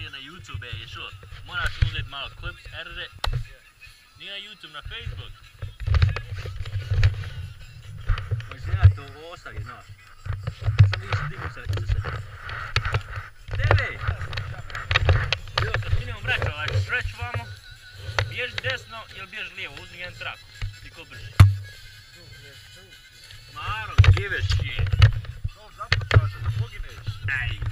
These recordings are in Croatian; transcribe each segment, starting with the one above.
ide na YouTube, je što? Moraš uzeti malo klip, edit Nije na YouTube, na Facebook. Mislim ja to ostavi, znaš. Sam vidiš digu se iza sebe. Tebe! Bilo kad skinemo mrača, ovaj stretch vamo, bježi desno ili bježi lijevo, uzmi jedan trak. Ti ko brži. Maro, give a shit. No, zapucaš, da pogineš. Ej,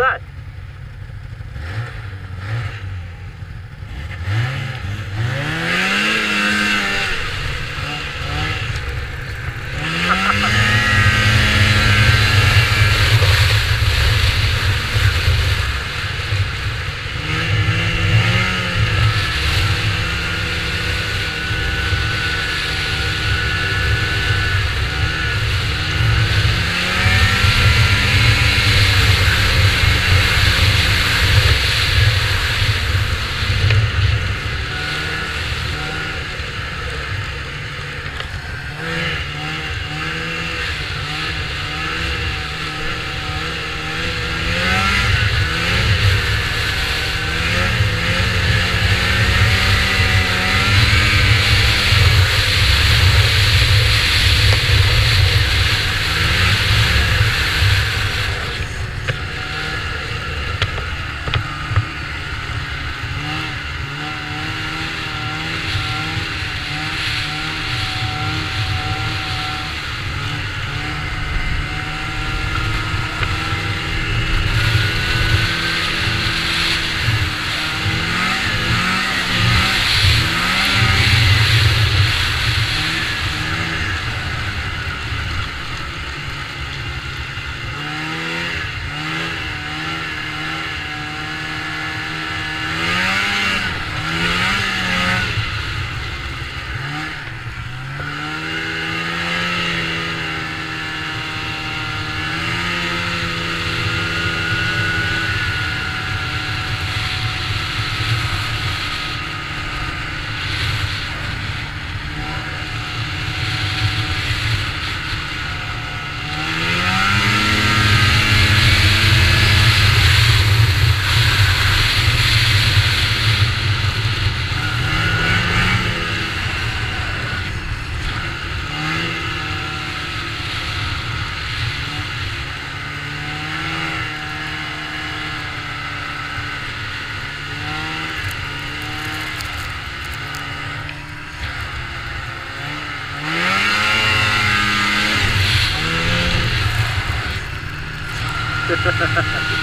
that? Ha ha ha ha!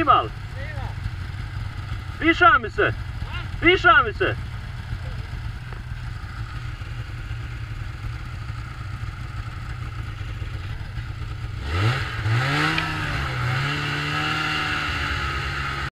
Snimal? Snima. Piša mi se! Piša mi se!